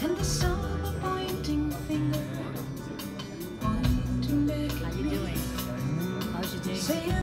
And the sound of a pointing finger pointing back at. How you doing? How's your day?